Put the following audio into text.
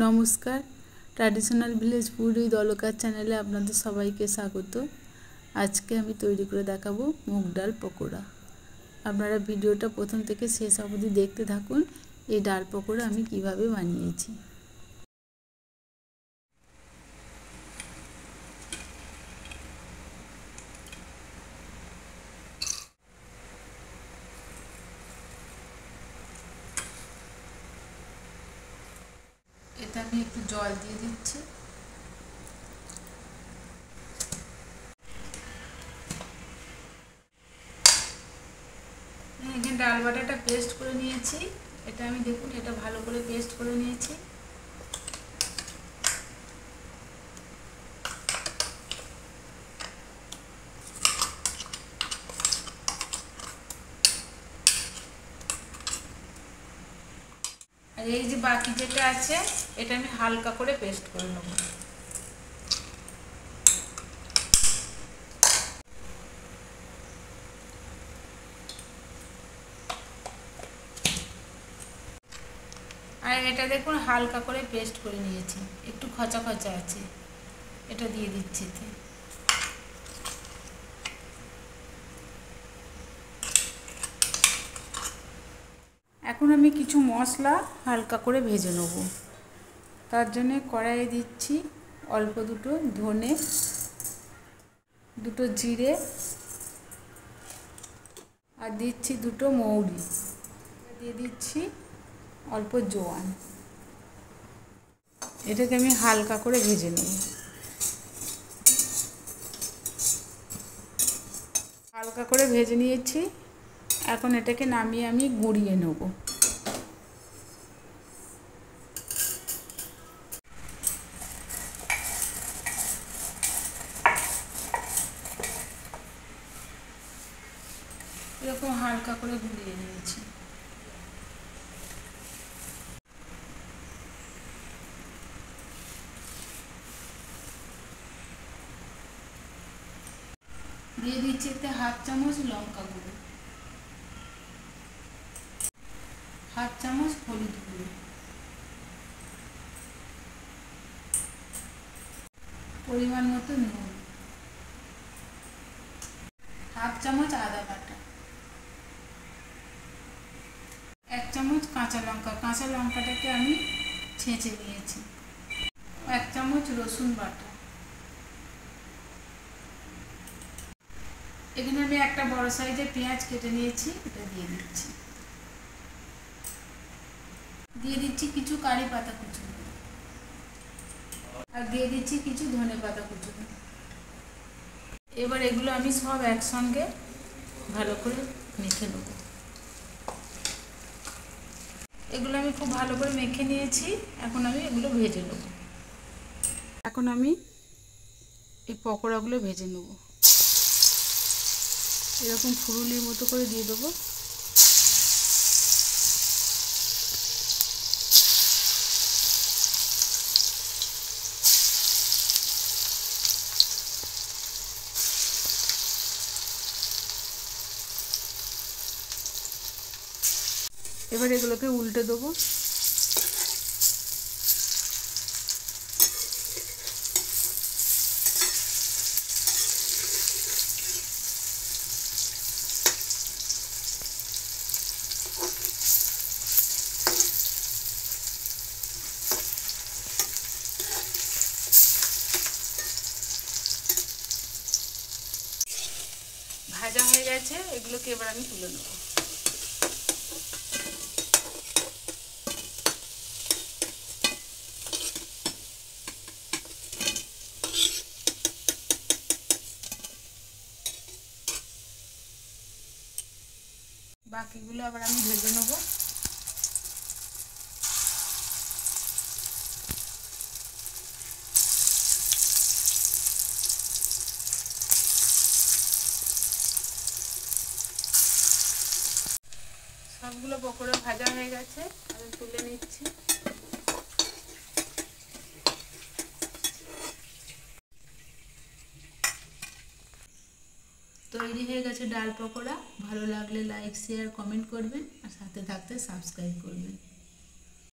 নমস্কার। Traditional village food with অলকার চ্যানেলে আপনাদের সবাইকে স্বাগত। আজকে আমি তৈরি করে দেখাবো মুগ ডাল পকোড়া। আপনারা ভিডিওটা প্রথম থেকে শেষ অবধি দেখতে থাকুন, এই ডাল পকোড়া আমি কীভাবে বানিয়েছি। এটা আমি একটু জল দিয়ে দিচ্ছি। এখানে ডাল বাটাটা পেস্ট করে নিয়েছি। এটা আমি দেখুন, এটা ভালো করে পেস্ট করে নিয়েছি। এই যে বাকি যেটা আছে, এটা আমি হালকা করে পেস্ট করে নেব। আর এটা দেখুন হালকা করে পেস্ট করে নিয়েছি। একটু খচা খচা আছে। এটা দিয়ে দিচ্ছি এখন আমি কিছু মশলা হালকা করে ভেজে নেব। তার জন্যে কড়াইয়ে দিচ্ছি অল্প দুটো ধনে, দুটো জিরে আর দিচ্ছি দুটো মৌরি। দিয়ে দিচ্ছি অল্প জোয়ান। এটাকে আমি হালকা করে ভেজে নেব। হালকা করে ভেজে নিয়েছি। এখন এটাকে নামিয়ে আমি গুঁড়িয়ে নেব। এরকম হালকা করে গুঁড়িয়ে নিয়েছি। দিয়ে দিচ্ছি এতে হাফ চামচ লঙ্কা গুঁড়ো। হাফ চামচ হলুদ গুঁড়ো। পরিমাণ মতো নুন। হাফ চামচ আদা বাটা। এক চামচ কাঁচা লঙ্কা। কাঁচা লঙ্কাটাকে আমি ছেঁচে নিয়েছি। এক চামচ রসুন বাটা। এখানে আমি একটা বড় সাইজের পেঁয়াজ কেটে নিয়েছি, এটা দিয়ে দিচ্ছি। দিয়ে দিচ্ছি কিছু কারি পাতা কুচু আর দিয়ে দিচ্ছি কিছু ধনে পাতা কুচু এবার এগুলো আমি সব একসঙ্গে ভালো করে মেখে নেব। এগুলো আমি খুব ভালো করে মেখে নিয়েছি, এখন আমি এগুলো ভেজে নেব। এখন আমি এই পকোড়াগুলো ভেজে নেব। এরকম ফুরুলির মতো করে দিয়ে দেবো। এবার এগুলোকে উল্টে দেবো। ভাজা হয়ে গেছে এগুলোকে এবার আমি তুলে নেব। বাকিগুলো আবার আমি ভেজে নেব। সবগুলো পকোড়া ভাজা হয়ে গেছে আমি তুলে নিচ্ছি। তৈরি হয়ে গেছে ডাল পকোড়া। ভালো লাগলে লাইক শেয়ার কমেন্ট করবেন। আর সাথে থাকতে সাবস্ক্রাইব করবেন।